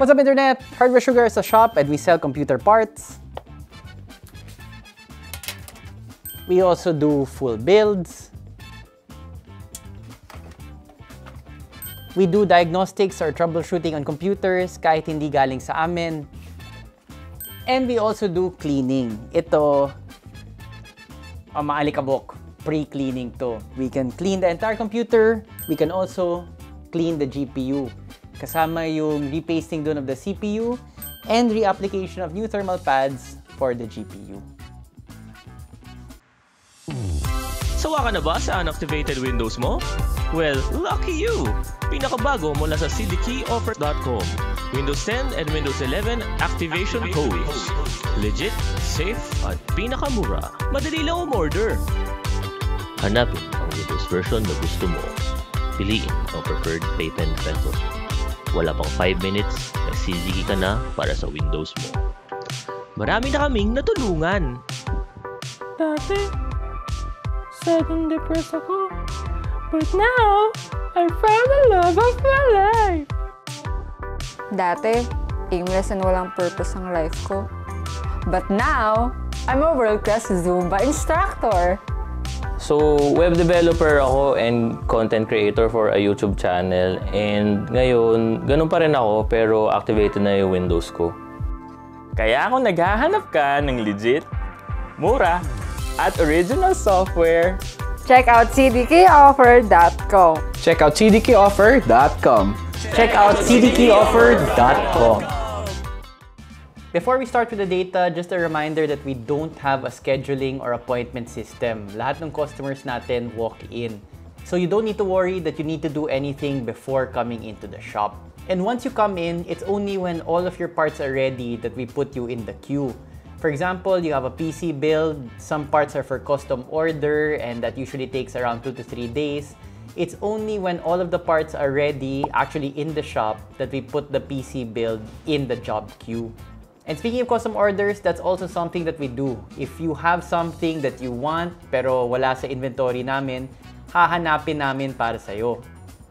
What's up internet? Hardware Sugar is a shop and we sell computer parts. We also do full builds. We do diagnostics or troubleshooting on computers kahit hindi galing sa amin. And we also do cleaning. Ito, ang maalikabok, pre-cleaning to. We can clean the entire computer. We can also clean the GPU. Kasama yung repasting dun of the CPU and reapplication of new thermal pads for the GPU. Sawa ka na ba sa unactivated Windows mo? Well, lucky you! Pinakabago mula sa cdkeyoffer.com. Windows 10 and Windows 11 activation codes. Legit, safe, at pinakamura. Madali lang umorder. Hanapin ang Windows version na gusto mo. Piliin ang preferred payment method. Wala pang 5 minutes, nagsiligi ka na para sa Windows mo. Marami na kaming natulungan. Dati, sad and depressed ako. But now, I found the love of my life. Dati, aimless and walang purpose ang life ko. But now, I'm a world-class Zumba instructor. So, web developer ako and content creator for a YouTube channel. And ngayon, ganun pa rin ako pero activated na yung Windows ko. Kaya kung naghahanap ka ng legit, mura, at original software, Check out cdkoffer.com. Check out cdkoffer.com. Check out cdkeyoffer.com. Before we start with the data, just a reminder that we don't have a scheduling or appointment system. Lahat ng customers natin walk in. So you don't need to worry that you need to do anything before coming into the shop. And once you come in, it's only when all of your parts are ready that we put you in the queue. For example, you have a PC build, some parts are for custom order, and that usually takes around 2 to 3 days. It's only when all of the parts are ready, actually in the shop, that we put the PC build in the job queue. And speaking of custom orders, that's also something that we do. If you have something that you want pero wala sa inventory namin, hahanapin namin para sa'yo.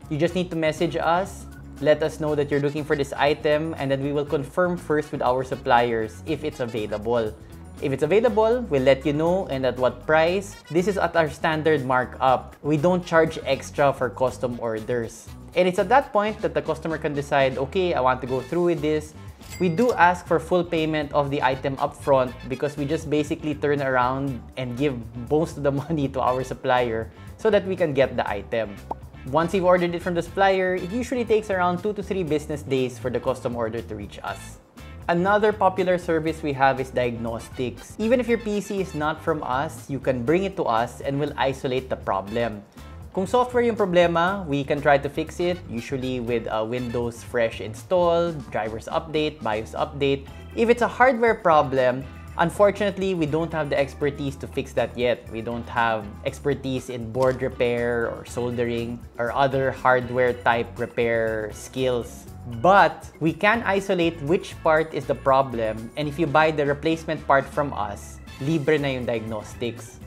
You just need to message us, let us know that you're looking for this item, and then we will confirm first with our suppliers if it's available. If it's available, we'll let you know and at what price. This is at our standard markup. We don't charge extra for custom orders. And it's at that point that the customer can decide, okay, I want to go through with this. We do ask for full payment of the item upfront because we just basically turn around and give most of the money to our supplier so that we can get the item. Once you've ordered it from the supplier, it usually takes around 2 to 3 business days for the custom order to reach us. Another popular service we have is diagnostics. Even if your PC is not from us, you can bring it to us and we'll isolate the problem. Kung software yung problema, we can try to fix it, usually with a Windows Fresh install, drivers update, BIOS update. If it's a hardware problem, unfortunately, we don't have the expertise to fix that yet. We don't have expertise in board repair or soldering or other hardware type repair skills. But we can isolate which part is the problem and if you buy the replacement part from us, libre na yung diagnostics.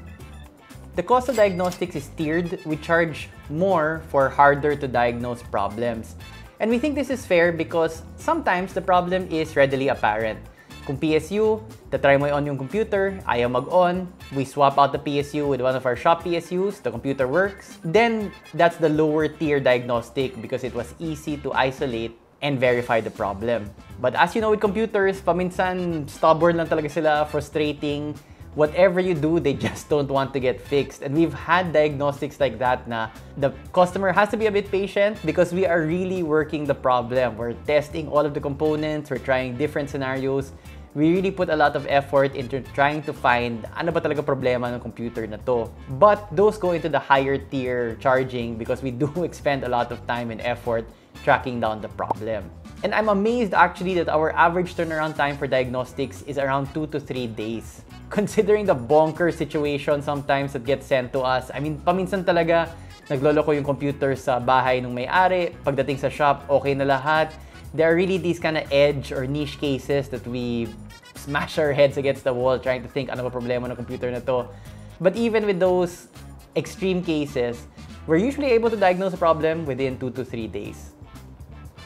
The cost of diagnostics is tiered. We charge more for harder to diagnose problems. And we think this is fair because sometimes the problem is readily apparent. Kung PSU, tatry mo on yung computer, ayaw mag-on, we swap out the PSU with one of our shop PSUs, the computer works, then that's the lower tier diagnostic because it was easy to isolate and verify the problem. But as you know with computers, paminsan stubborn lang talaga sila, frustrating, whatever you do, they just don't want to get fixed. And we've had diagnostics like that na the customer has to be a bit patient because we are really working the problem. We're testing all of the components, we're trying different scenarios. We really put a lot of effort into trying to find ano ba talaga problema ng computer na to. But those go into the higher tier charging because we do expend a lot of time and effort tracking down the problem. And I'm amazed actually that our average turnaround time for diagnostics is around 2 to 3 days. Considering the bonker situation sometimes that gets sent to us, I mean, paminsan talaga nagloloko yung computer sa bahay ng may-ari. Pagdating sa shop, okay na lahat. There are really these kind of edge or niche cases that we smash our heads against the wall trying to think ano ba problema ng computer na to. But even with those extreme cases, we're usually able to diagnose a problem within 2 to 3 days.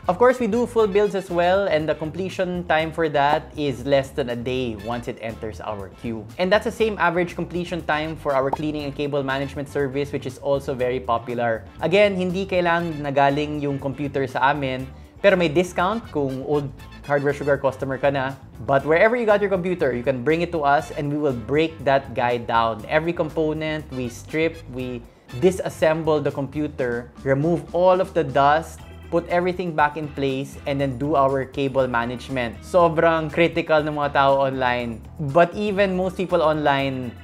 Of course, we do full builds as well, and the completion time for that is less than a day once it enters our queue. And that's the same average completion time for our cleaning and cable management service, which is also very popular. Again, hindi kailangan nagaling yung computer sa amin, pero may discount kung old Hardware Sugar customer ka na. But wherever you got your computer, you can bring it to us and we will break that guy down. Every component, we strip, we disassemble the computer, remove all of the dust, put everything back in place, and then do our cable management. Sobrang critical ng mga tao online. But even most people online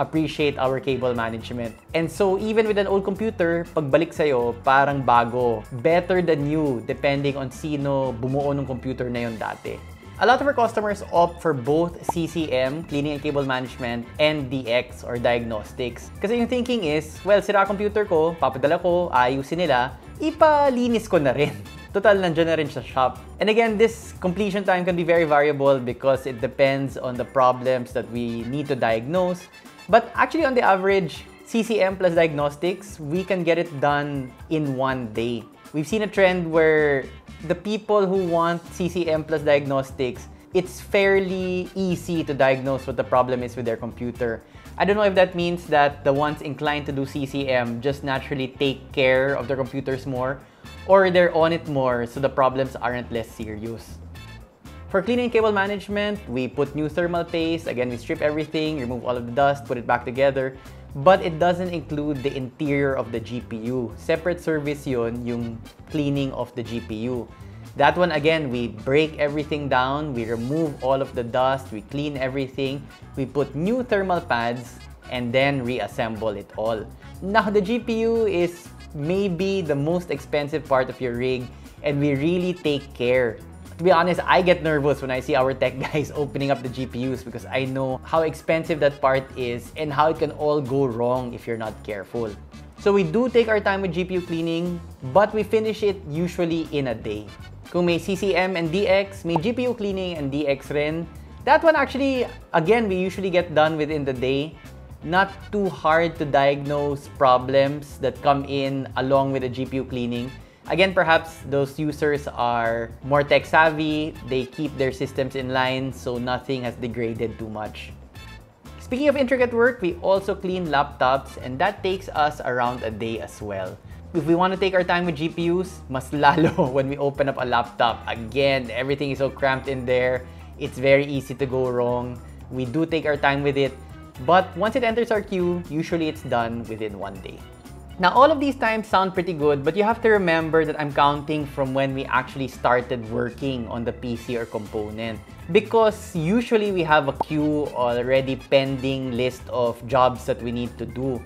appreciate our cable management. And so, even with an old computer, pagbalik sa'yo, parang bago. Better than new, depending on sino bumuo ng computer na yun dati. A lot of our customers opt for both CCM, cleaning and cable management, and DX or diagnostics. Kasi yung thinking is, well, sira computer ko, papadala ko, ayusin nila, ipalinis ko na rin. Total, nandiyan na rin sa shop. And again, this completion time can be very variable because it depends on the problems that we need to diagnose. But actually, on the average, CCM plus diagnostics, we can get it done in one day. We've seen a trend where the people who want CCM plus diagnostics, it's fairly easy to diagnose what the problem is with their computer. I don't know if that means that the ones inclined to do CCM just naturally take care of their computers more, or they're on it more so the problems aren't less serious. For cleaning cable management, we put new thermal paste. Again, we strip everything, remove all of the dust, put it back together. But it doesn't include the interior of the GPU. Separate service yun, yung cleaning of the GPU. That one, again, we break everything down, we remove all of the dust, we clean everything, we put new thermal pads, and then reassemble it all. Now, the GPU is maybe the most expensive part of your rig, and we really take care to be honest, I get nervous when I see our tech guys opening up the GPUs because I know how expensive that part is and how it can all go wrong if you're not careful. So we do take our time with GPU cleaning, but we finish it usually in a day. Kung may CCM and DX, may GPU cleaning and DX rin. That one actually, again, we usually get done within the day. Not too hard to diagnose problems that come in along with the GPU cleaning. Again, perhaps those users are more tech savvy, they keep their systems in line so nothing has degraded too much. Speaking of intricate work, we also clean laptops and that takes us around a day as well. If we want to take our time with GPUs, mas lalo when we open up a laptop. Again, everything is so cramped in there. It's very easy to go wrong. We do take our time with it, but once it enters our queue, usually it's done within one day. Now, all of these times sound pretty good, but you have to remember that I'm counting from when we actually started working on the PC or component. Because usually we have a queue already pending list of jobs that we need to do.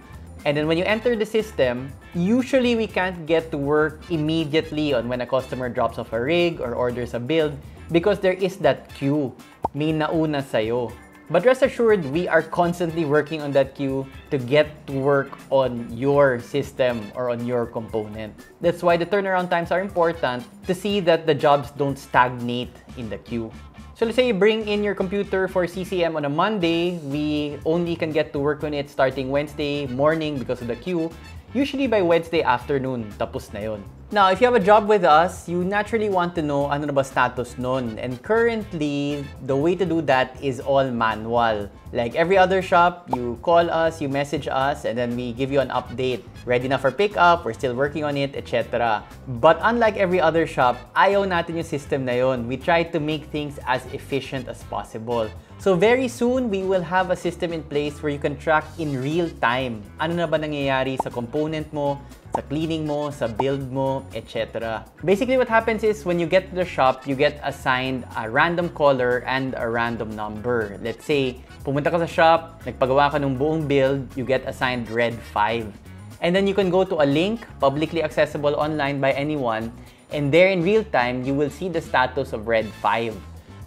And then when you enter the system, usually we can't get to work immediately on when a customer drops off a rig or orders a build because there is that queue. May nauna sa'yo. But rest assured, we are constantly working on that queue to get to work on your system or on your component. That's why the turnaround times are important to see that the jobs don't stagnate in the queue. So let's say you bring in your computer for CCM on a Monday, we only can get to work on it starting Wednesday morning because of the queue. Usually by Wednesday afternoon, tapos na yon. Now, if you have a job with us, you naturally want to know ano na ba status nun. And currently, the way to do that is all manual. Like every other shop, you call us, you message us, and then we give you an update. Ready na for pickup, we're still working on it, etc. But unlike every other shop, ayaw natin yung system na yon. We try to make things as efficient as possible. So very soon, we will have a system in place where you can track in real time ano na ba nangyayari sa component mo, sa cleaning mo, sa build mo, etc. Basically, what happens is when you get to the shop, you get assigned a random color and a random number. Let's say, pumunta ka sa shop, nagpagawa ka ng buong build, you get assigned red 5. And then you can go to a link, publicly accessible online by anyone, and there in real time, you will see the status of red 5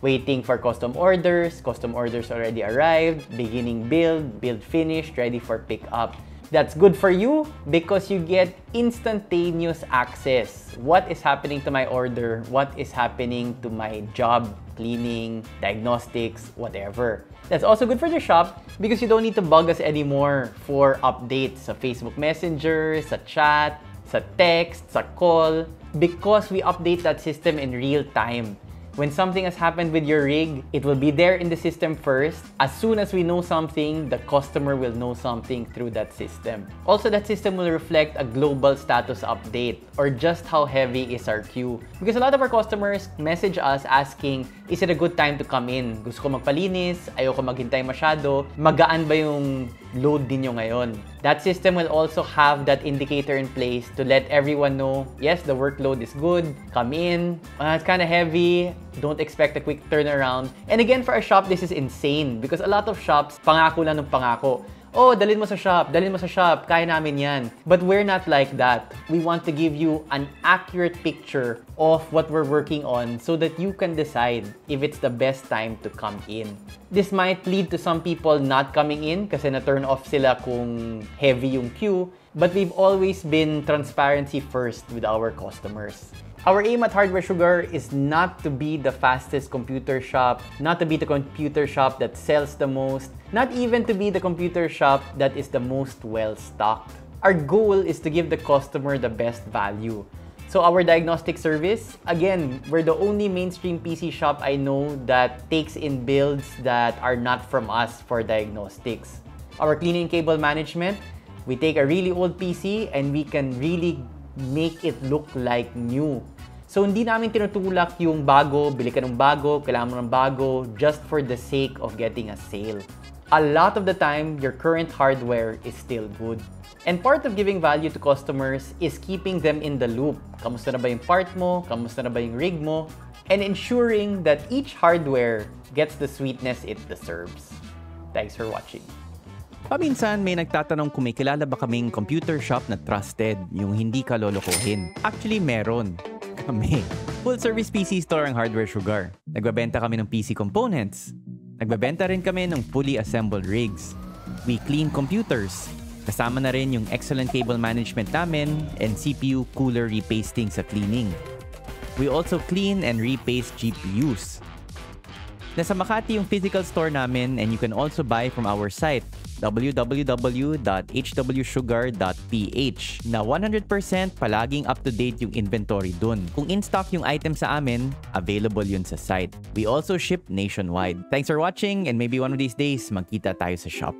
waiting for custom orders, custom orders already arrived, beginning build, build finished, ready for pickup. That's good for you because you get instantaneous access. What is happening to my order? What is happening to my job, cleaning, diagnostics, whatever. That's also good for the shop because you don't need to bug us anymore for updates sa Facebook Messenger, sa chat, sa text, sa call, because we update that system in real time. When something has happened with your rig, it will be there in the system first. As soon as we know something, the customer will know something through that system. Also, that system will reflect a global status update or just how heavy is our queue. Because a lot of our customers message us asking, is it a good time to come in? Gusto ko magpalinis, ayoko maghintay masyado, magaan ba yung load ninyo ngayon? That system will also have that indicator in place to let everyone know, yes, the workload is good, come in, uh, it's kind of heavy, don't expect a quick turnaround. And again, for a shop, this is insane because a lot of shops, pangako lang ng pangako. Oh, dalhin mo sa shop, dalhin mo sa shop, kaya namin yan. But we're not like that. We want to give you an accurate picture of what we're working on so that you can decide if it's the best time to come in. This might lead to some people not coming in kasi na-turn off sila kung heavy yung queue. But we've always been transparency first with our customers. Our aim at Hardware Sugar is not to be the fastest computer shop, not to be the computer shop that sells the most, not even to be the computer shop that is the most well-stocked. Our goal is to give the customer the best value. So our diagnostic service, again, we're the only mainstream PC shop I know that takes in builds that are not from us for diagnostics. Our cleaning cable management, we take a really old PC and we can really make it look like new. So, hindi namin tinutulak yung bago, bili ka ng bago, kailangan mo ng bago, just for the sake of getting a sale. A lot of the time, your current hardware is still good. And part of giving value to customers is keeping them in the loop. Kamusta na ba yung part mo? Kamusta na ba yung rig mo? And ensuring that each hardware gets the sweetness it deserves. Thanks for watching. Paminsan may nagtatanong kung may kilala ba kaming computer shop na trusted, yung hindi ka lolokohin. Actually, meron. Kami. Full service PC store ang Hardware Sugar. Nagbabenta kami ng PC components. Nagbabenta rin kami ng fully assembled rigs. We clean computers. Kasama na rin yung excellent cable management namin and CPU cooler repasting sa cleaning. We also clean and repaste GPUs. Nasa Makati yung physical store namin and you can also buy from our site www.hwsugar.ph na 100% palaging up-to-date yung inventory dun. Kung in-stock yung item sa amin, available yun sa site. We also ship nationwide. Thanks for watching and maybe one of these days, magkita tayo sa shop.